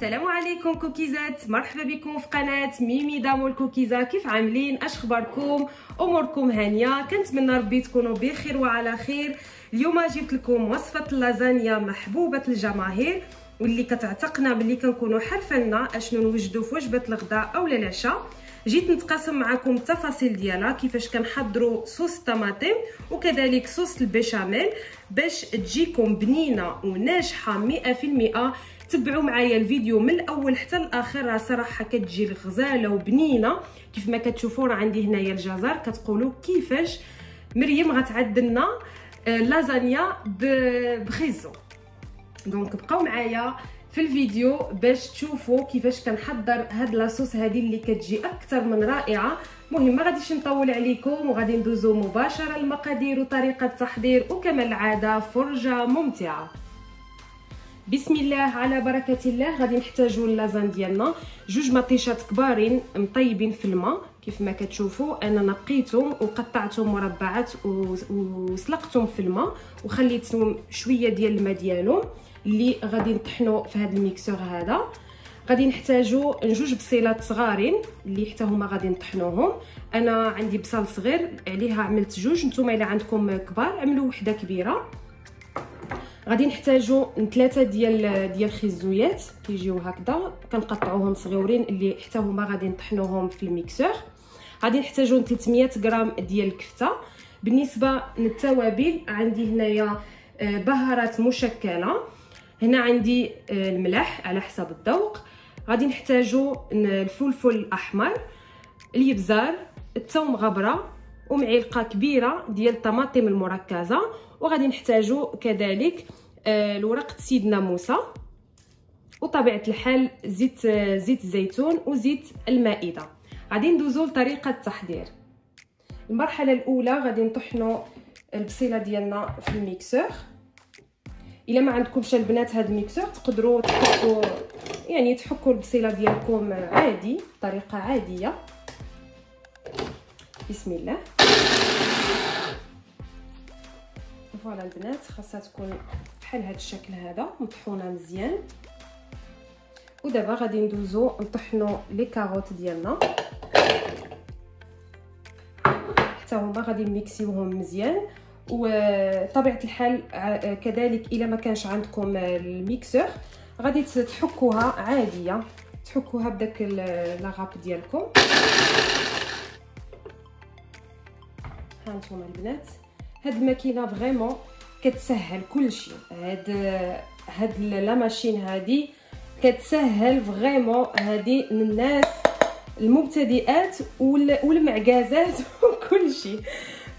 السلام عليكم كوكيزات. مرحبا بكم في قناة ميمي دامو الكوكيزة. كيف عاملين؟ اش اخباركم أموركم هانية. كنتمنى ربي تكونوا بخير وعلى خير. اليوم جبت لكم وصفة اللازانيا محبوبة الجماهير واللي كتعتقنا باللي كنكونوا حرفنا أشنو نوجدوا في وجبة الغداء أو العشاء. جيت نتقاسم معكم التفاصيل ديالها كيفاش كنحضروا صوص الطماطم وكذلك صوص البيشاميل باش تجيكم بنينة وناجحة 100% تبعوا معايا الفيديو من الأول حتى الآخر راه صراحة كتجي غزاله وبنينة. كيف ما كتشوفوا راه عندي هنايا الجزر. كتقولوا كيفاش مريم غتعدلنا آه، لازانيا بخيزو. دونك بقاو معايا في الفيديو باش تشوفوا كيفاش كنحضر هاد لاصوص هادي اللي كتجي أكثر من رائعة. مهم ما غاديش نطول عليكم وغادي ندوزو مباشرة المقادير وطريقة التحضير وكما العادة فرجة ممتعة. بسم الله على بركة الله غادي نحتاجوا اللازان ديالنا. جوج مطيشات كبارين مطيبين في الماء. كيف ما كتشوفوا أنا نقيتهم وقطعتهم مربعات وسلقتهم في الماء وخليتهم شوية ديال الماء ديالهم. اللي غادي نطحنوا في هذا الميكسور هذا. غادي نحتاجوا جوج بصيلات صغارين اللي حتى هما غادي نطحنوهم. أنا عندي بصل صغير عليها عملت جوج نتوما إلا عندكم كبار عملوا وحدة كبيرة. غادي نحتاجو ثلاثة ديال ديال الخيزويات كيجيو هكذا. كنقطعوهم صغيورين اللي حتى هما غادي نطحنوهم في الميكسور. غادي نحتاجو 300 غرام ديال الكفته بالنسبة للتوابل عندي هنايا آه، بهارات مشكلة. هنا عندي آه، الملح على حسب الذوق. غادي نحتاجو الفلفل الأحمر اليبزار الثوم غبرة ومعلقة كبيرة ديال الطماطم المركزة. وغادي نحتاجو كذلك آه، الورق سيدنا موسى. وطبيعة الحال زيت آه، زيت الزيتون وزيت المائدة. غادي ندوزو لطريقة التحضير. المرحلة الأولى غادي نطحنوا البصيلة ديالنا في الميكسور. إلا ما عندكمش البنات هاد الميكسور تقدروا تحكوا يعني تحكوا البصيلة ديالكم عادي بطريقة عادية. بسم الله. voilà البنات خاصها تكون بحال هذا الشكل هذا مطحونة مزيان. ودابا غادي ندوزو نطحنوا les carottes ديالنا. حتى هما غادي نميكسيوهم مزيان. وطبيعة الحال كذلك إلا ما كانش عندكم ال mixeur غادي تحكوها عادية. تحكوها بداك la râpe ديالكم. ها نتوما البنات هاد الماكينة vraiment كتسهل كلشي. هاد هاد la machine هادي كتسهل vraiment هادي للناس المبتدئات والمعكازات وكلشي.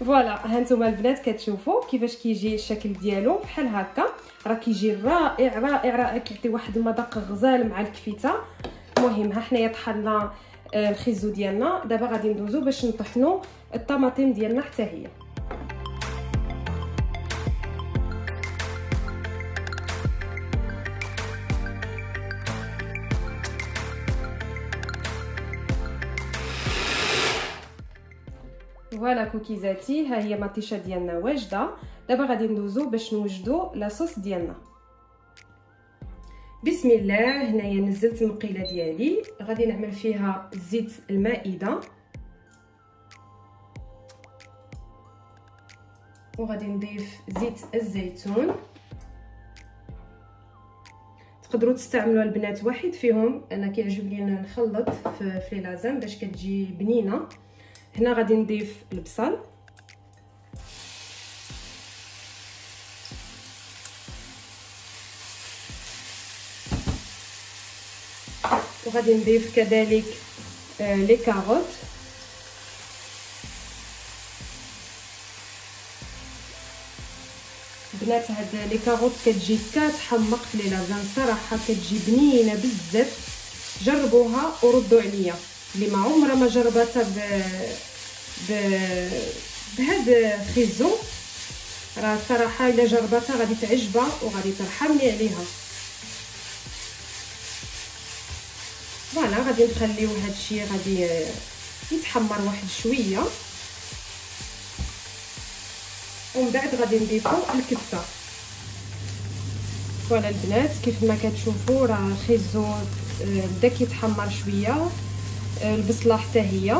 voilà ها نتوما البنات كتشوفوا كيفاش كيجي الشكل ديالو. بحال هكا راه كيجي رائع رائع رائع. كيعطي واحد المذاق غزال مع الكفته المهم ها حنايا طحنا آه، الخيزو ديالنا. دابا غادي ندوزو باش نطحنوا الطماطم ديالنا حتى هي. فوالا كوكيزاتي ها هي مطيشه ديالنا واجده. دابا غادي ندوزو باش نوجدو لاصوص ديالنا. بسم الله هنايا نزلت المقيله ديالي. غادي نعمل فيها زيت المائده. وغادي نضيف زيت الزيتون. تقدروا تستعملوا البنات واحد فيهم. أنا كيعجبني أنا نخلط في, في لازم باش كتجي بنينة. هنا غادي نضيف البصل. وغادي نضيف كذلك آه لي كاروت. بنات هاد لي كاروت كتجي كتحمق في لي لازان صراحة كتجي بنينة بزاف. جربوها وردوا عليا. اللي ما عمرها ما جربتها ب بهاد خيزو راه صراحة إلا جربتها غادي تعجبها وغادي ترحمني عليها. فوالا غادي نخليو هادشي غادي يتحمر واحد شوية. ومن بعد غادي نضيفو الكفته فوالا البنات كيف ما كتشوفوا راه خيزو آه، بدأ كيتحمر شوية. آه، البصلة حتى هي.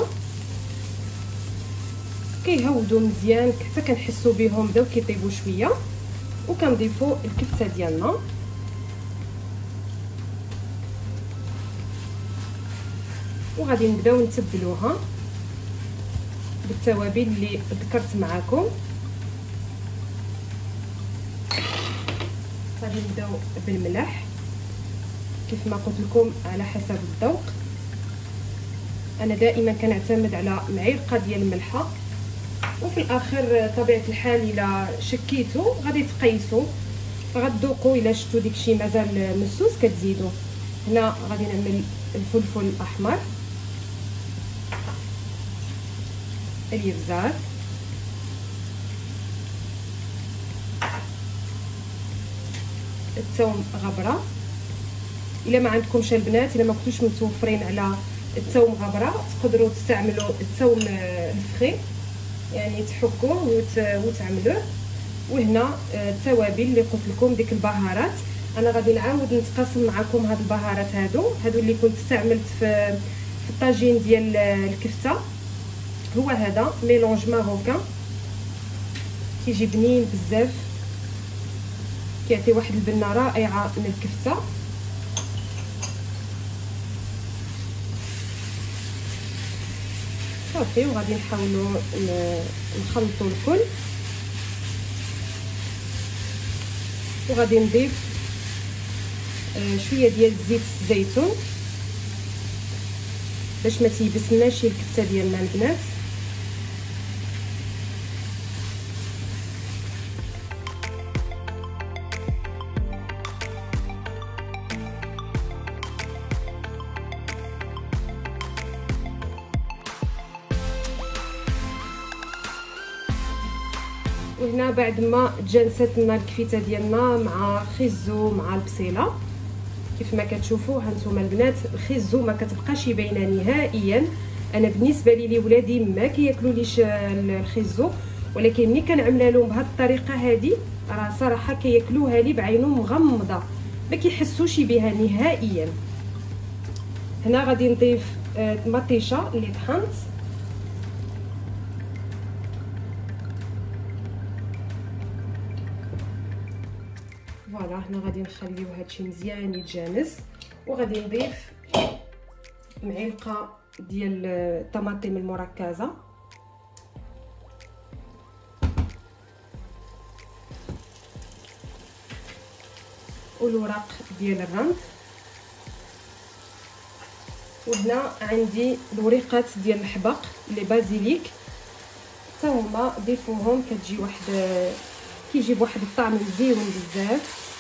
كيهودوا مزيان حتى كنحسوا بهم بداو كيطيبوا شوية. وكنضيفوا الكفتة ديالنا. وغادي نبداو نتبلوها بالتوابل اللي ذكرت معكم غادي نبداو بالملح. كيف ما قلت لكم على حسب الذوق. أنا دائما كنعتمد على معلقة ديال الملحة. وفي الآخر طبيعة الحال إلا شكيتو غادي تقيسوا غتذوقوا إلا شفتوا داكشي مازال مسوس كتزيدوا هنا غادي نعمل الفلفل الأحمر. اليبزار. الثوم غبرة. إلا ما عندكمش البنات إلا ما كنتوش متوفرين على الثوم غبرة تقدروا تستعملوا الثوم الفخي. يعني تحكوه وتعملوه. وهنا التوابل اللي قلت لكم ديك البهارات. أنا غادي نعاود نتقاسم معكم هاد البهارات هادو. هادو اللي كنت استعملت في في الطاجين ديال الكفتة. هو هذا mélange marocain. كيجي بنين بزاف. كيعطي واحد البنة رائعة من صافي وغادي نحاولوا نخلطوا الكل. وغادي نضيف آه، شوية ديال زيت الزيتون باش ما تيبسناش الكفته ديالنا البنات. وهنا بعد ما تجانست لنا الكفته ديالنا مع خيزو مع البصيلة. كيف ما كتشوفوا هانتوما البنات الخيزو ما كتبقاش باينة نهائيا. أنا بالنسبة لي ولادي ما كياكلوليش الخيزو ولكن ملي كنعملها لهم بهذه الطريقة هذه راه صراحة كياكلوها لي بعينهم مغمضه ما كيحسوش بها نهائيا. هنا غادي نضيف آه، مطيشه اللي طحنت voilà هنا غادي نخليو هادشي مزيان يتجانس وغادي نضيف معلقة ديال الطماطم المركزة. والوراق ديال الرند وهنا عندي الوريقات ديال الحبق le basilic. حتى هما ضيفوهم كتجي واحد كيجيب واحد الطعم مزيون بزاف.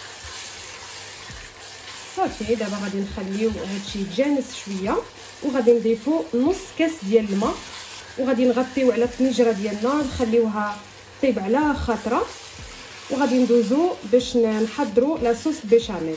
صافي دابا غادي نخليو هادشي يتجانس شوية وغادي نضيفو نص كاس ديال الماء وغادي نغطيو على الطنجره ديالنا نخليوها طيب على خاطره وغادي ندوزو باش نحضروا لاصوص بيشاميل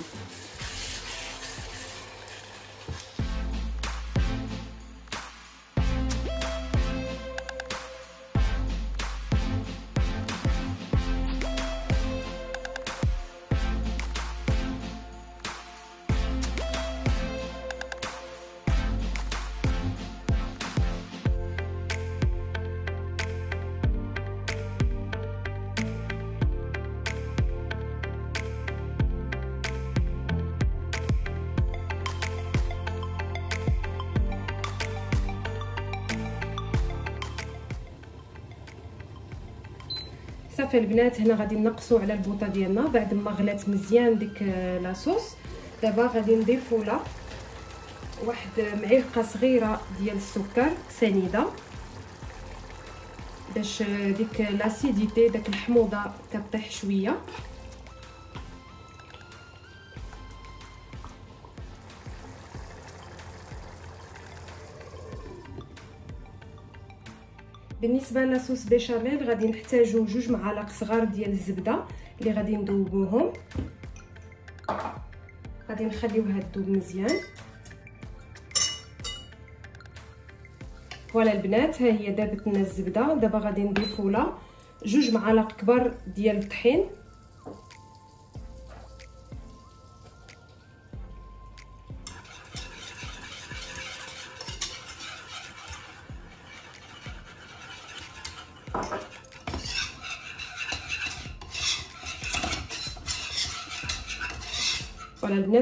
صافي البنات هنا غادي نقصوا على البوطة ديالنا. بعد ما غلات مزيان ديك لاصوص دابا غادي نضيفوا لها واحد معلقة صغيرة ديال السكر سنيدة. باش ديك لاسيديتي داك الحموضة كطيح شوية. بالنسبة لاصوص بيشاميل غادي نحتاجو جوج معالق صغار ديال الزبدة اللي غادي نذوبوهم غادي نخليوها تذوب مزيان. فوالا البنات ها هي دابت لنا الزبدة. دابا غادي نضيفو لها جوج معالق كبار ديال الطحين.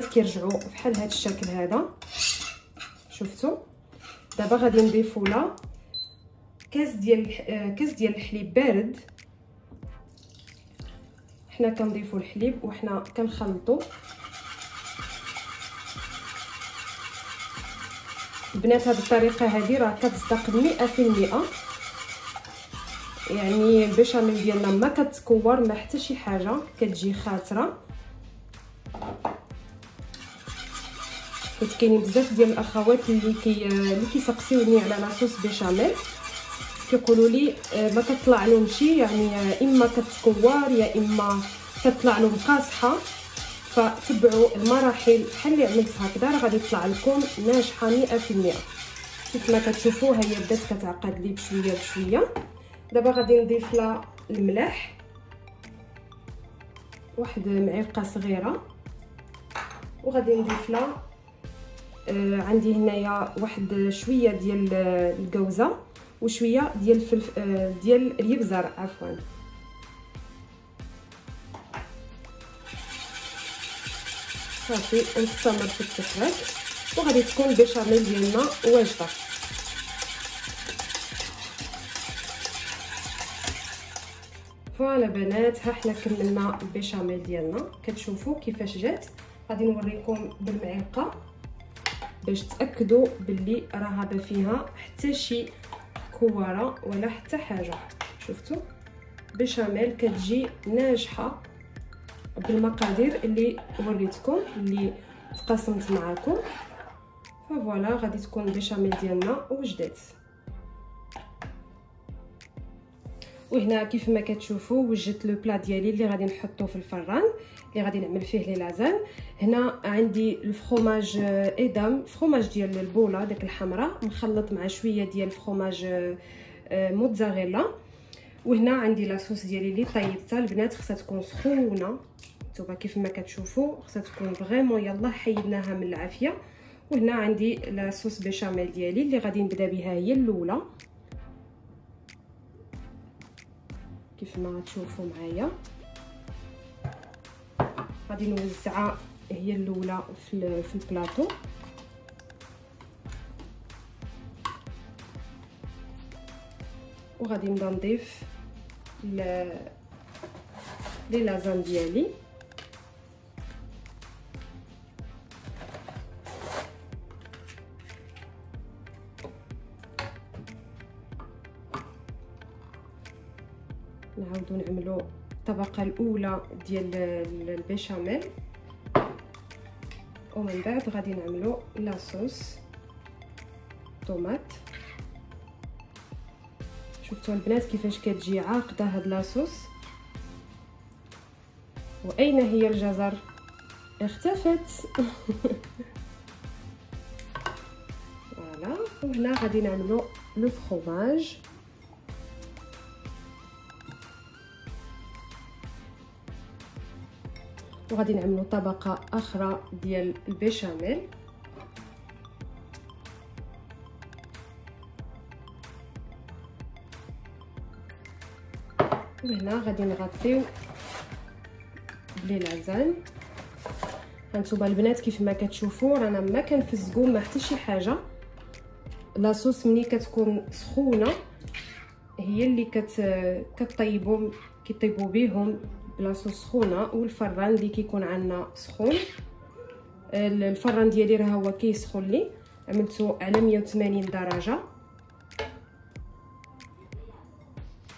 البنات كيرجعوا بحال هذا الشكل هذا. شفتوا دابا غادي نضيفوا له كاس ديال كاس ديال الحليب بارد. حنا كنضيفوا الحليب وحنا كنخلطوا البنات هذه الطريقة هذه راه كتصدق 100% يعني البيشاميل ديالنا ما كتكور ما حتى شي حاجة. كتجي خاطرة. حيت كاينين بزاف ديال الاخوات اللي كي اللي كيسقسيوني على لاصوص بيشاميل كيقولوا لي ما كطلع لهمش يعني اما كتكور يا اما كطلع لهم قاصحه فتبعوا المراحل بحال اللي عملت هكذا راه غادي يطلع لكم ناجحه 100% كيف ما كتشوفوا هي بدات كتعقد لي بشويه بشويه دابا غادي نضيف لها الملح واحد معلقه صغيره وغادي نضيف لها عندي هنايا واحد شوية ديال الكوزه وشوية ديال الفلف آه ديال اليبزر عفوا. صافي نستمر في التخريج وغادي تكون البيشاميل ديالنا واجدة. voilà بنات ها حنا كملنا البيشاميل ديالنا. كتشوفوا كيفاش جات. غادي نوريكم بالمعلقة. باش تأكدوا باللي راه ما فيها حتى شي كواره ولا حتى حاجة. شفتوا؟ بيشاميل كتجي ناجحة بالمقادير اللي وريتكم اللي تقاسمت معكم voilà غادي تكون البيشاميل ديالنا وجدات. وهنا كيف ما كتشوفوا وجدت le plat ديالي اللي غادي نحطو في الفران اللي غادي نعمل فيه les lasagnes. هنا عندي الفرomاج ادام فرomاج ديال البوله داك الحمراء مخلط مع شوية ديال ال fromage موتزاريلا. وهنا عندي la sauce ديالي اللي طيبتها البنات خصها تكون سخونة. نتوما كيف ما كتشوفوا خصها تكون vraiment يلا حيدناها من العافية. وهنا عندي la sauce béchamel ديالي اللي غادي نبدأ بها هي الأولى. كيف ما تشوفوا معايا. غادي نوزعها هي الأولى في في البلاطو. وغادي نبدا نضيف لي لازان ديالي. نعاودو نعملو الطبقة الأولى ديال البيشاميل. ومن بعد غادي نعملو لاصوص طوماط. شفتوا البنات كيفاش كتجي عاقدة هاد لاصوص وأين هي الجزر؟ اختفت. فوالا. وهنا غادي نعملو لو فرomage وغادي نعملو طبقة أخرى ديال البيشاميل وهنا غادي نغطيو بلي هانتوما البنات كيف ما كتشوفوا رانا ما كنفزقو ما حتى شي حاجة. لاصوص ملي كتكون سخونة هي اللي كت كطيبوا كيطيبوا بهم بلاصه سخونه والفران اللي كيكون عندنا سخون. الفران ديالي راه هو كيسخن لي. عملته على 180 درجة.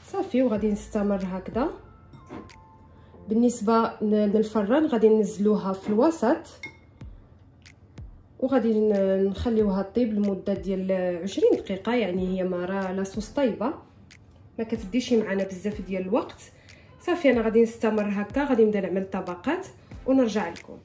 صافي وغادي نستمر هكذا. بالنسبة للفران غادي ننزلوها في الوسط. وغادي نخليوها طيب لمدة ديال 20 دقيقة يعني هي ما راه لاصوص طيبه ما كتديش معنا بزاف ديال الوقت. صافي أنا غادي نستمر هكا غادي نبدأ نعمل طبقات ونرجع لكم.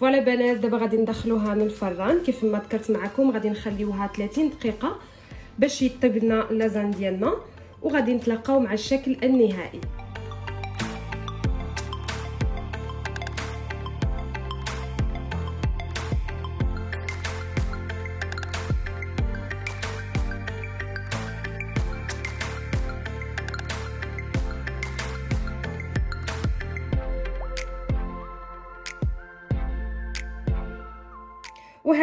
فوالا بنات دابا غادي ندخلوها من الفران كيف ما ذكرت معكم غادي نخليوها 30 دقيقة باش يطيب لنا اللازان ديالنا وغادي نتلاقاو مع الشكل النهائي.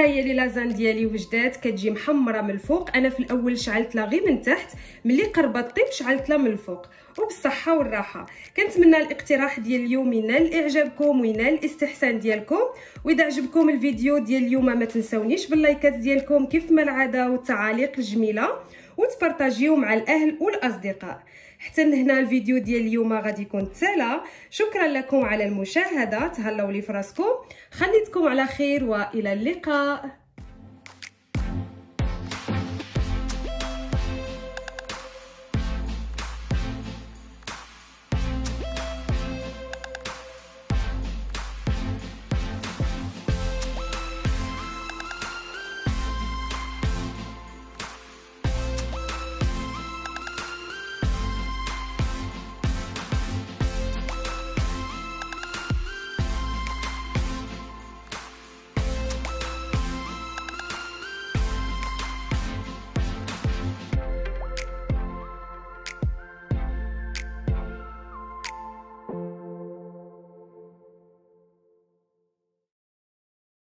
هي لي لازان ديالي وجدات كتجي محمرة من الفوق. أنا في الأول شعلت لها غير من تحت ملي قربت طيب شعلت لها من الفوق. وبالصحة والراحة. كنتمنى الاقتراح ديال اليوم ينال إعجابكم وينال الاستحسان ديالكم. وإذا عجبكم الفيديو ديال اليوم ما تنسونيش باللايكات ديالكم كيف ما العادة والتعاليق الجميلة. وتبارطاجيو مع الأهل والأصدقاء. حتى لهنا الفيديو ديال اليوم غادي يكون تسالى. شكرا لكم على المشاهدة. تهلاو لي فراسكم خليتكم على خير وإلى اللقاء.